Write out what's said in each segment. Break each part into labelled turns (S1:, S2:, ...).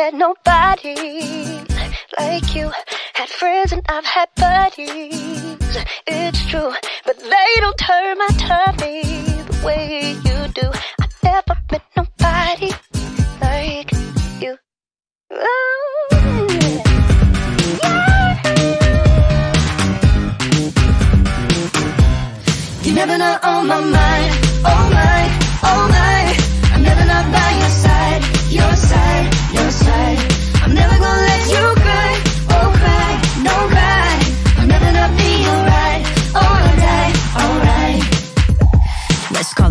S1: met nobody like you. Had friends and I've had buddies. It's true, but they don't turn my tummy the way you do. I never met nobody like you. Oh.
S2: You're never not on my mind. Oh my, oh my. Oh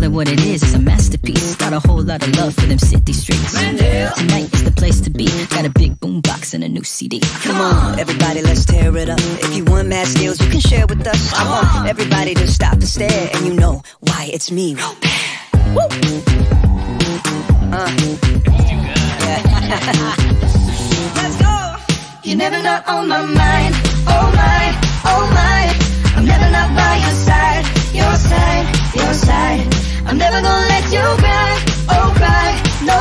S3: call it what it is, it's a masterpiece. Got a whole lot of love for them city streets. Tonight is the place to be. Got a big boom box and a new CD.
S4: Come on, everybody, let's tear it up. If you want mad skills, you can share with us. I want everybody to stop and stare, and you know why it's me. Woo! Uh. Yeah. let's go.
S2: You're never not on my mind. Oh my. Gonna let you. Oh no.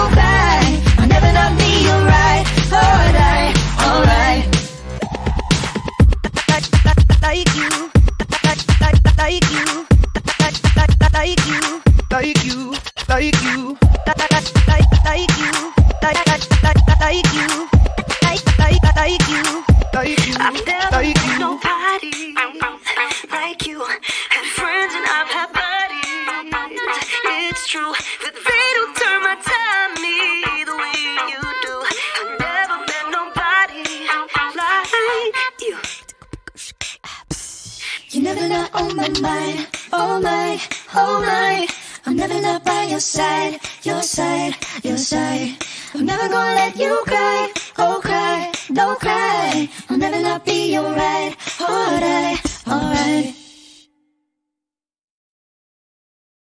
S2: I'll never not be alright. Alright, alright.
S4: Like you, like, you, like, you, like you, like you, like, like, like you,
S1: It's true that they don't turn my tummy the way you do. I've never met nobody like you.
S2: You're never not on oh my mind. Oh my, oh my. I'm never not by your side. Your side, your side. I'm never gonna let you cry. Oh cry, don't cry. I'll never not be your ride alright.